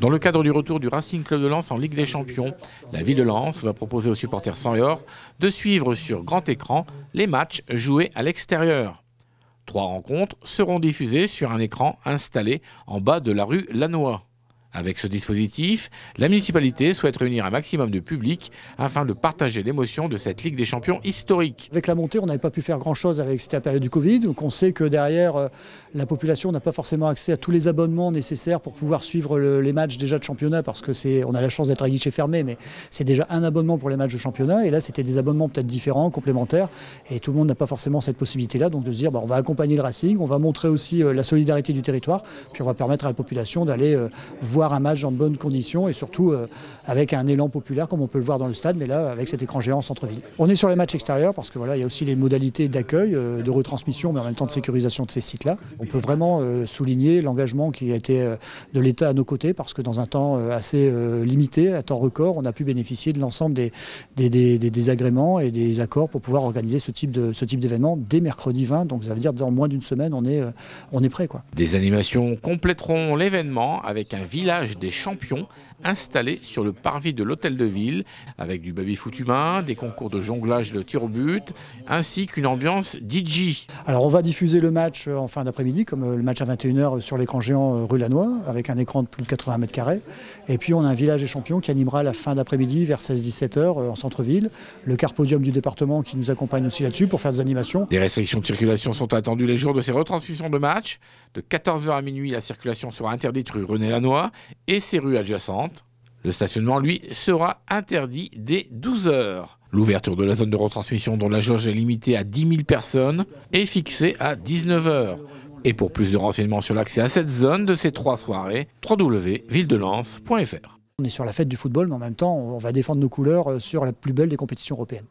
Dans le cadre du retour du Racing Club de Lens en Ligue des Champions, la ville de Lens va proposer aux supporters sans de suivre sur grand écran les matchs joués à l'extérieur. Trois rencontres seront diffusées sur un écran installé en bas de la rue Lannoy. Avec ce dispositif, la municipalité souhaite réunir un maximum de public afin de partager l'émotion de cette Ligue des Champions historique. Avec la montée, on n'avait pas pu faire grand-chose avec cette période du Covid. Donc on sait que derrière, euh, la population n'a pas forcément accès à tous les abonnements nécessaires pour pouvoir suivre les matchs déjà de championnat parce que c'est, on a la chance d'être à guichet fermé, mais c'est déjà un abonnement pour les matchs de championnat. Et là, c'était des abonnements peut-être différents, complémentaires. Et tout le monde n'a pas forcément cette possibilité-là. Donc de se dire, bah, on va accompagner le Racing, on va montrer aussi euh, la solidarité du territoire, puis on va permettre à la population d'aller euh, un match dans de bonnes conditions et surtout euh, avec un élan populaire comme on peut le voir dans le stade, mais là avec cet écran géant en centre-ville. On est sur les matchs extérieurs parce que voilà, il y a aussi les modalités d'accueil, euh, de retransmission, mais en même temps de sécurisation de ces sites-là. On peut vraiment euh, souligner l'engagement qui a été de l'État à nos côtés parce que dans un temps assez limité, à temps record, on a pu bénéficier de l'ensemble des, des, agréments et des accords pour pouvoir organiser ce type de ce type d'événement dès mercredi 20. Donc ça veut dire dans moins d'une semaine, on est, on est prêt. Quoi. Des animations compléteront l'événement avec un village des champions installés sur le parvis de l'hôtel de ville avec du baby-foot humain, des concours de jonglage et de tir au but, ainsi qu'une ambiance DJ. Alors on va diffuser le match en fin d'après-midi, comme euh, le match à 21h sur l'écran géant euh, rue Lannoy, avec un écran de plus de 80 mètres carrés. Et puis on a un village des champions qui animera la fin d'après-midi vers 16-17h euh, en centre-ville. Le car podium du département qui nous accompagne aussi là-dessus pour faire des animations. Des restrictions de circulation sont attendues les jours de ces retransmissions de matchs. De 14h à minuit, la circulation sera interdite rue René Lannoy et ses rues adjacentes. Le stationnement, lui, sera interdit dès 12 heures. L'ouverture de la zone de retransmission dont la jauge est limitée à 10 000 personnes est fixée à 19 heures. Et pour plus de renseignements sur l'accès à cette zone de ces trois soirées, www.villedelance.fr. On est sur la fête du football, mais en même temps, on va défendre nos couleurs sur la plus belle des compétitions européennes.